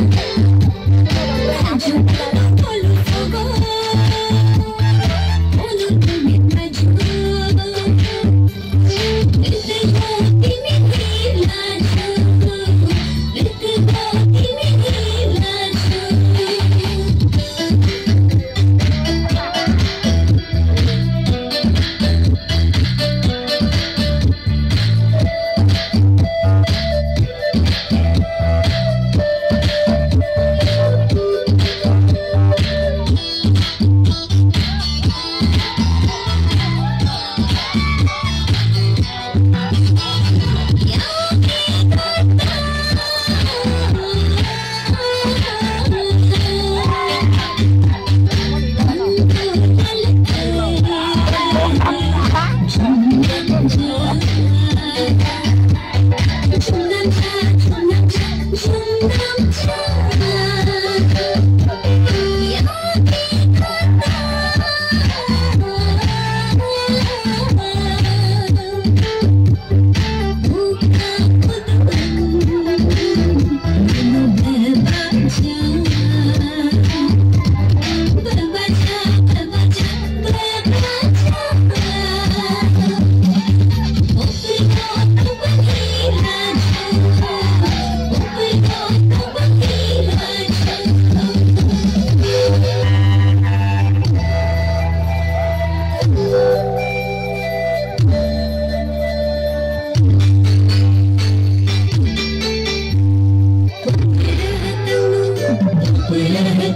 Música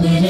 Thank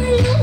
Bye.